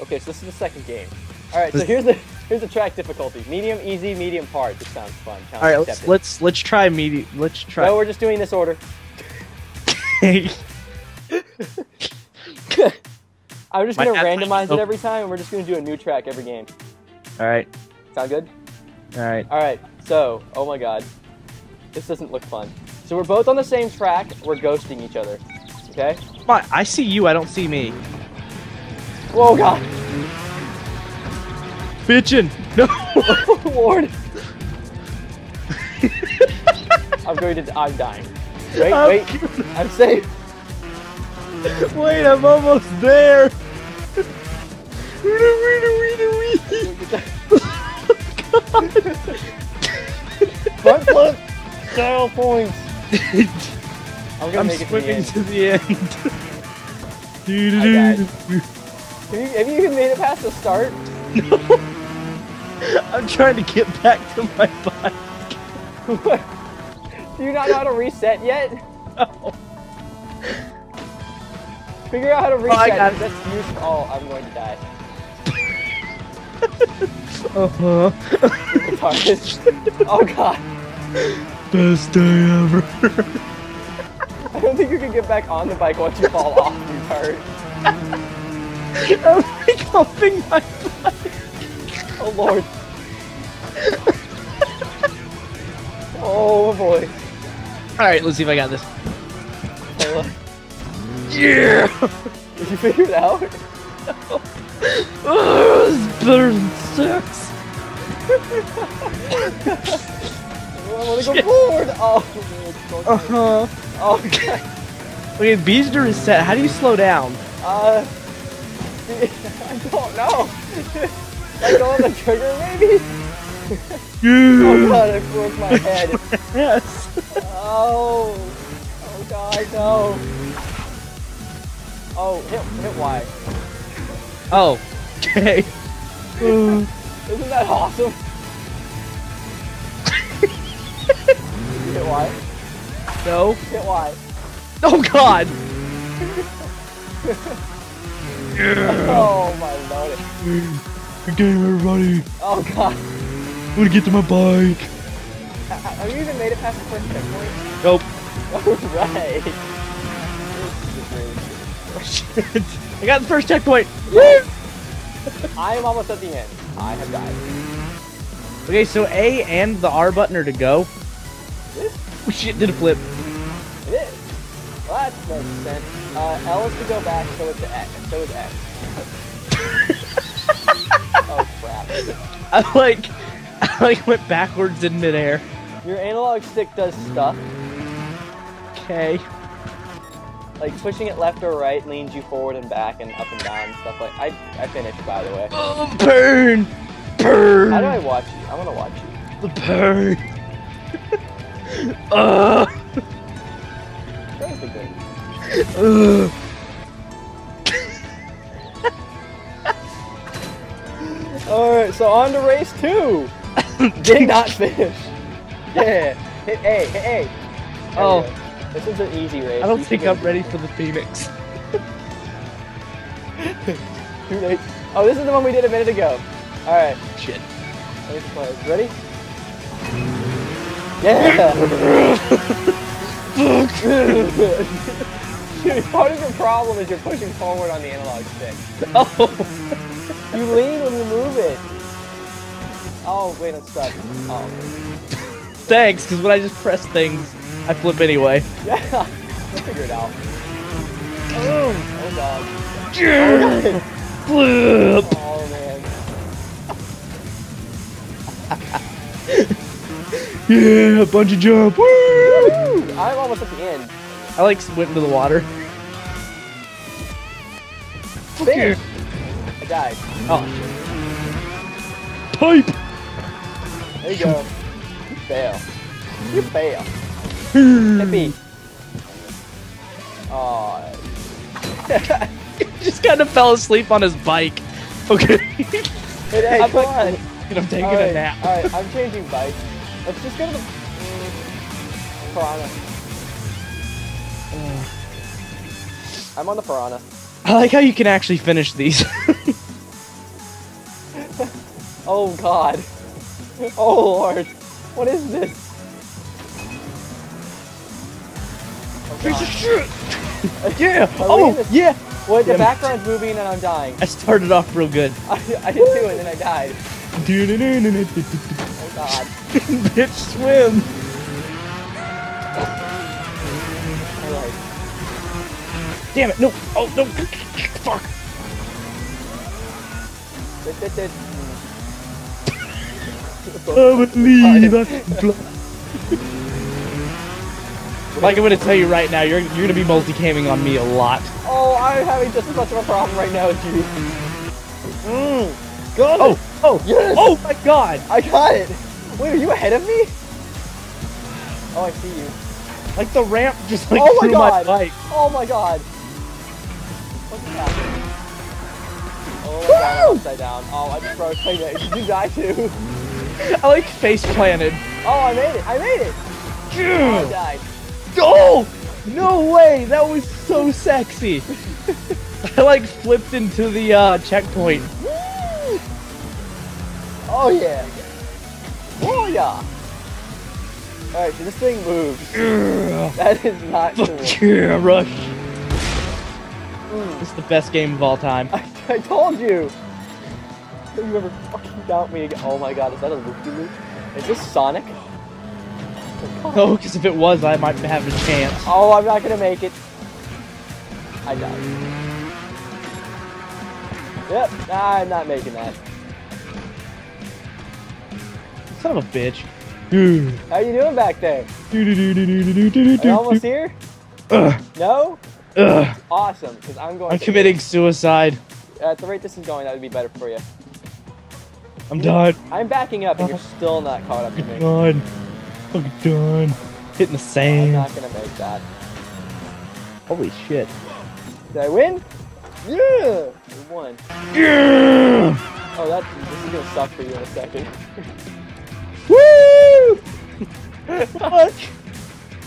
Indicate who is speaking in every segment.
Speaker 1: Okay, so this is the second game. All right, so here's the here's the track difficulty: medium, easy, medium, hard. This sounds fun. Challenge
Speaker 2: All right, let's
Speaker 1: accepted.
Speaker 2: let's let's try medium. Let's try.
Speaker 1: No, we're just doing this order. I'm just gonna randomize it oh. every time, and we're just gonna do a new track every game.
Speaker 2: all right,
Speaker 1: Sound good?
Speaker 2: all right.
Speaker 1: All right. So, oh my God, this doesn't look fun. So we're both on the same track. We're ghosting each other. Okay.
Speaker 2: Come on, I see you. I don't see me.
Speaker 1: Whoa, God.
Speaker 2: Bitchin'. No.
Speaker 1: Lord. I'm going to. I'm dying. Wait,
Speaker 2: I'm
Speaker 1: wait. I'm safe.
Speaker 2: Wait, I'm almost there.
Speaker 1: Front flip. Zero points. I'm gonna
Speaker 2: I'm
Speaker 1: make it to the
Speaker 2: swimming to the end.
Speaker 1: Have you, have you even made it past the start? No.
Speaker 2: I'm trying to get back to my bike.
Speaker 1: Do you not know how to reset yet?
Speaker 2: No.
Speaker 1: Figure out how to reset.
Speaker 2: I got it.
Speaker 1: That's useful. Oh, I'm going to die.
Speaker 2: Uh-huh.
Speaker 1: Oh god.
Speaker 2: Best day ever.
Speaker 1: I don't think you can get back on the bike once you fall off, you retard.
Speaker 2: I'm like my bike.
Speaker 1: Oh lord. oh boy.
Speaker 2: Alright, let's see if I got this. Yeah!
Speaker 1: Did you figure it out?
Speaker 2: Oh, it's better than sex.
Speaker 1: I want to go forward. Oh, man, it's so.
Speaker 2: Uh-huh.
Speaker 1: God.
Speaker 2: Okay, Beaster is set. How do you slow down?
Speaker 1: Uh, I don't know. Let go of the trigger, maybe? Oh god, I broke my head.
Speaker 2: yes.
Speaker 1: Oh. Oh god, no. Oh, hit, hit Y.
Speaker 2: Oh. Okay.
Speaker 1: Isn't that awesome? hit Y.
Speaker 2: no.
Speaker 1: Hit Y.
Speaker 2: Oh God.
Speaker 1: Oh my lord.
Speaker 2: Good game, everybody.
Speaker 1: Oh god.
Speaker 2: I'm gonna get to my bike.
Speaker 1: Ha- Have you even made it past the first checkpoint?
Speaker 2: Nope.
Speaker 1: Alright.
Speaker 2: Oh, shit. I got the first checkpoint.
Speaker 1: I am almost at the end. I have died.
Speaker 2: Okay, so A and the R button are to go.
Speaker 1: This?
Speaker 2: Oh shit, did a flip.
Speaker 1: It is. Well, that makes sense. Uh, L is to go back, so it's X. And so is X. oh crap.
Speaker 2: I like, I like went backwards in midair.
Speaker 1: Your analog stick does stuff.
Speaker 2: Okay.
Speaker 1: Like pushing it left or right leans you forward and back and up and down and stuff like. I I finished by the way.
Speaker 2: Oh, burn, burn.
Speaker 1: How do I watch you? I want to watch you.
Speaker 2: The burn. uh,
Speaker 1: That the good.
Speaker 2: uh.
Speaker 1: All right, so on to race two. Did not finish. Yeah. Hit A. Hit A. There
Speaker 2: Oh.
Speaker 1: This is an easy race.
Speaker 2: I don't
Speaker 1: You
Speaker 2: think I'm ready for the Phoenix.
Speaker 1: Too late. Oh, this is the one we did a minute ago. All right.
Speaker 2: Shit.
Speaker 1: Ready? me Ready? Yeah. Dude, part of your problem is you're pushing forward on the analog stick.
Speaker 2: Oh.
Speaker 1: You lean when you move it. Oh, wait, I'm stuck. Oh.
Speaker 2: Thanks, because when I just press things, I flip anyway.
Speaker 1: Yeah. I'll figure it out. Oh, oh god.
Speaker 2: Flip.
Speaker 1: Oh man.
Speaker 2: Yeah, bungee jump. Woo!
Speaker 1: I'm almost at the end.
Speaker 2: I like went into the water.
Speaker 1: Finish. I died.
Speaker 2: Oh. Pipe.
Speaker 1: There you go. You fail. You fail. Hmm. Hit B. Oh.
Speaker 2: just kind of fell asleep on his bike. Okay.
Speaker 1: Hit A,
Speaker 2: I'm like- I'm taking a nap.
Speaker 1: Alright, I'm changing bike. Let's just go to the mm, Piranha. I'm on the Piranha.
Speaker 2: I like how you can actually finish these.
Speaker 1: Oh god. Oh lord. What is this? Oh,
Speaker 2: Piece of shit! yeah!
Speaker 1: Are
Speaker 2: Oh, yeah!
Speaker 1: Wait, the
Speaker 2: Damn it.
Speaker 1: background's moving and I'm dying.
Speaker 2: I started off real good.
Speaker 1: I, I did too and then I died. Oh god.
Speaker 2: Bitch, swim!
Speaker 1: Alright.
Speaker 2: Damn it, no! Oh, no! Fuck!
Speaker 1: Oh, Dit.
Speaker 2: I would leave. Like I'm gonna tell you right now, you're you're gonna be multi-caming on me a lot.
Speaker 1: Oh, I'm having just as much of a problem right now as you. Mmm. Got
Speaker 2: Oh,
Speaker 1: it.
Speaker 2: oh,
Speaker 1: Yes.
Speaker 2: oh my god!
Speaker 1: I got it. Wait, are you ahead of me? Oh, I see you.
Speaker 2: Like the ramp just like
Speaker 1: Oh my
Speaker 2: through
Speaker 1: God.
Speaker 2: my bike.
Speaker 1: Oh my god. What's happening? Oh my god, I'm upside down. Oh, I just broke that. Did you die too?
Speaker 2: I like face planted.
Speaker 1: Oh, I made it. I made it. Oh, I died.
Speaker 2: Oh! No way! That was so sexy. I like flipped into the uh, checkpoint.
Speaker 1: Woo! Oh yeah. Oh yeah. Alright, so this thing moves. That is not cool.
Speaker 2: Fuck yeah, Rush. Hmm. This is the best game of all time.
Speaker 1: I, I told you. Don't you ever fucking doubt me again. Oh my god, is that a loopy loop? Is this Sonic?
Speaker 2: Oh, because if it was, I might have a chance.
Speaker 1: Oh, I'm not gonna make it. I died. Yep, nah, I'm not making that.
Speaker 2: Son of a bitch. Dude.
Speaker 1: How you doing back there? Are you
Speaker 2: I'm
Speaker 1: almost here? No? Awesome, because I'm going to-
Speaker 2: committing suicide.
Speaker 1: At the rate this is going, that would be better for you.
Speaker 2: I'm done.
Speaker 1: I'm backing up and you're ah. still not caught up to me.
Speaker 2: Done. Fucking done. Hitting the sand.
Speaker 1: I'm not gonna make that.
Speaker 2: Holy shit.
Speaker 1: Did I win? Yeah! We won.
Speaker 2: Yeah!
Speaker 1: Oh, that this is gonna suck for you in a second.
Speaker 2: Woo! Fuck.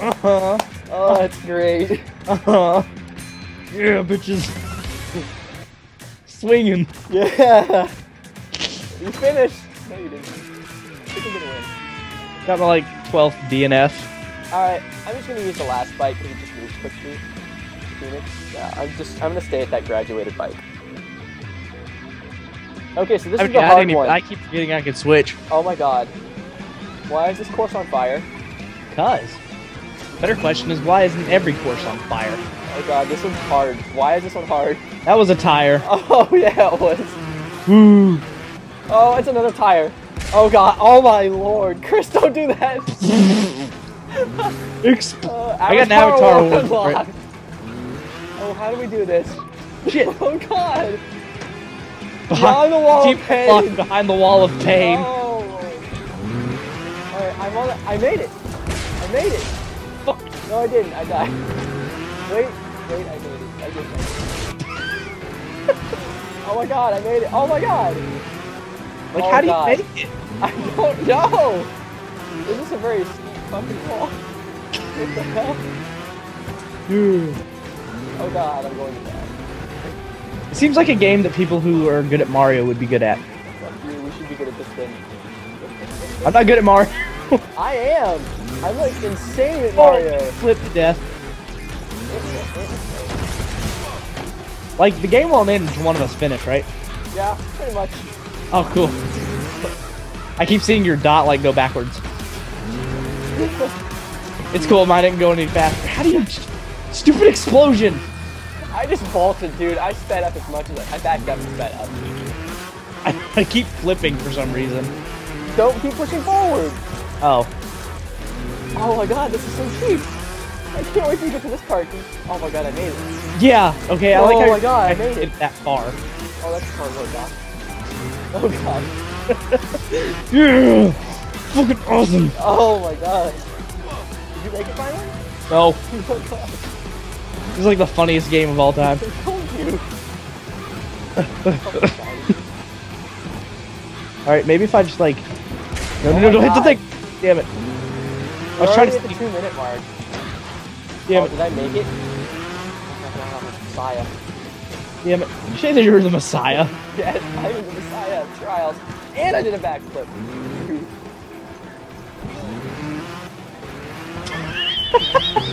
Speaker 2: Uh-huh.
Speaker 1: Oh, that's great.
Speaker 2: Uh-huh. Yeah, bitches. Swinging.
Speaker 1: Yeah! You finished! No, you didn't. You didn't win.
Speaker 2: Got my like 12th DNF.
Speaker 1: Alright, I'm just gonna use the last bike because it just moves quickly. Phoenix. Yeah, I'm just I'm gonna stay at that graduated bike. Okay, so this
Speaker 2: I,
Speaker 1: is
Speaker 2: mean,
Speaker 1: the
Speaker 2: I,
Speaker 1: hard
Speaker 2: didn't
Speaker 1: one.
Speaker 2: I keep forgetting I can switch.
Speaker 1: Oh my god. Why is this course on fire?
Speaker 2: Cuz. Better question is why isn't every course on fire?
Speaker 1: Oh god, this one's hard. Why is this one hard?
Speaker 2: That was a tire.
Speaker 1: Oh yeah, it was. Oh, it's another tire. Oh god. Oh my lord. Chris, don't do that.
Speaker 2: Exp-
Speaker 1: Uh,
Speaker 2: I got an avatar
Speaker 1: Avatar
Speaker 2: for it.
Speaker 1: unlocked. Oh, how do we do this?
Speaker 2: Shit.
Speaker 1: Oh god.
Speaker 2: Behind,
Speaker 1: Beyond the wall of pain.
Speaker 2: behind the wall of pain.
Speaker 1: Oh. I'm on it. I made it. I made it.
Speaker 2: Fuck.
Speaker 1: No, I didn't. I died. Wait, wait, I made it. I did make it. oh my god, I made it. Oh my god.
Speaker 2: Like,
Speaker 1: Oh,
Speaker 2: how do you make it?
Speaker 1: I don't know. This is a very steep fucking wall. What the hell? Dude. Oh god, I'm going to die.
Speaker 2: It seems like a game that people who are good at Mario would be good at.
Speaker 1: We should be good at this thing.
Speaker 2: I'm not good at Mario.
Speaker 1: I am! I look insane at
Speaker 2: Oh,
Speaker 1: Mario.
Speaker 2: flip to death. Like, the game won't end until one of us finish, right?
Speaker 1: Yeah, pretty much.
Speaker 2: Oh, cool. I keep seeing your dot, like, go backwards. It's cool, mine didn't go any faster. How do you... Stupid explosion!
Speaker 1: I just vaulted, dude. I sped up as much as I, I backed up and sped up.
Speaker 2: I, I keep flipping for some reason.
Speaker 1: Don't keep pushing forward.
Speaker 2: Oh.
Speaker 1: Oh my god, this is so cheap. I can't wait to get to this part. Oh my god, I made it.
Speaker 2: Yeah, okay, I
Speaker 1: Oh
Speaker 2: like how
Speaker 1: my God, I
Speaker 2: I
Speaker 1: made it.
Speaker 2: it that far.
Speaker 1: Oh, that's hard work, Doc. Oh god.
Speaker 2: Yeah! Fucking awesome!
Speaker 1: Oh my god. Did you make it finally?
Speaker 2: No,
Speaker 1: Oh my god.
Speaker 2: this is like the funniest game of all time.
Speaker 1: I told you.
Speaker 2: Alright, maybe if I just like... No, no,
Speaker 1: Oh
Speaker 2: no, don't hit the
Speaker 1: oh
Speaker 2: thing! Damn it. I was trying to...
Speaker 1: at the two minute mark.
Speaker 2: Damn
Speaker 1: oh,
Speaker 2: it,
Speaker 1: did I make it? My god, I'm a Messiah.
Speaker 2: damn it. You say that you're the Messiah.
Speaker 1: Yes, I'm the Messiah of trials And I did a backflip.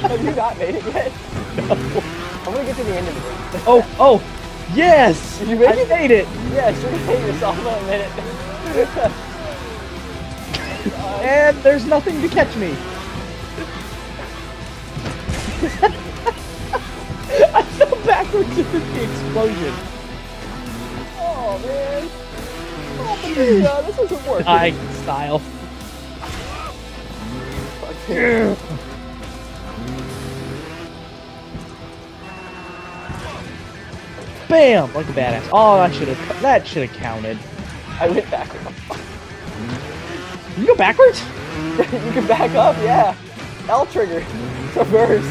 Speaker 1: Have you not made it yet? I'm gonna get to the end of it.
Speaker 2: Oh, oh, yes!
Speaker 1: Did you make
Speaker 2: I
Speaker 1: it?
Speaker 2: made it!
Speaker 1: Yes, you're gonna hate yourself in a minute.
Speaker 2: And there's nothing to catch me. I fell backwards into the explosion.
Speaker 1: oh man. Oh, Bonita, this isn't working.
Speaker 2: I style. Bam! Like a badass. Oh, I should have. That should have counted.
Speaker 1: I went backwards.
Speaker 2: You go backwards?
Speaker 1: you can back up, yeah. L trigger. Reverse.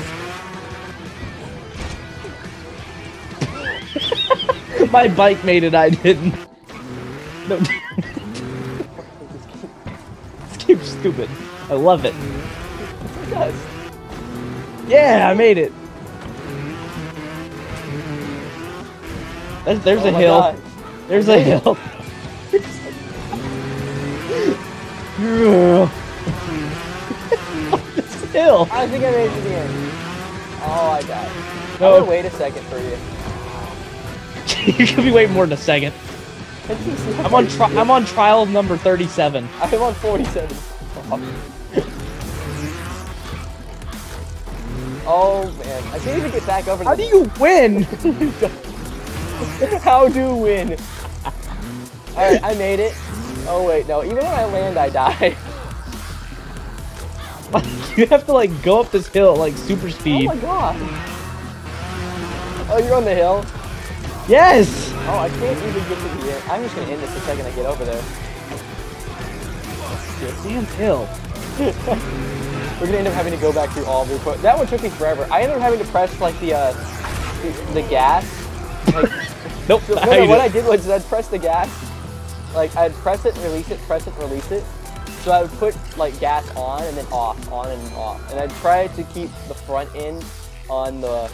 Speaker 2: My bike made it. I didn't. No. this game's stupid. I love it.
Speaker 1: It does.
Speaker 2: Yeah, I made it. There's, there's
Speaker 1: Oh
Speaker 2: a hill.
Speaker 1: God.
Speaker 2: There's a hill. this hill.
Speaker 1: I think I made it to the end. Oh, I died. I'm gonna wait a second for you.
Speaker 2: you could be waiting more than a second. I'm on tri- I'm on trial number 37.
Speaker 1: I'm on 47. Oh man, I can't even get back over.
Speaker 2: How do you win?
Speaker 1: How do you win? Alright, I made it. Oh wait, no, even when I land, I die.
Speaker 2: you have to like go up this hill like super speed.
Speaker 1: Oh my god. Oh, you're on the hill?
Speaker 2: yes.
Speaker 1: Oh, I can't even get to the end. I'm just gonna end this the second I get over there.
Speaker 2: Damn hill.
Speaker 1: We're gonna end up having to go back through all the equipment. That one took me forever. I ended up having to press like the uh, the, the gas. Like,
Speaker 2: Nope.
Speaker 1: so, no, no, what
Speaker 2: it.
Speaker 1: I did was I'd press the gas. Like I'd press it, release it, press it, release it. So I would put like gas on and then off, on and off, and I'd try to keep the front end on the.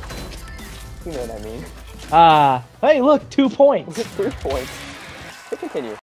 Speaker 1: You know what I mean?
Speaker 2: Ah. hey, look, two points.
Speaker 1: Three points. Continue.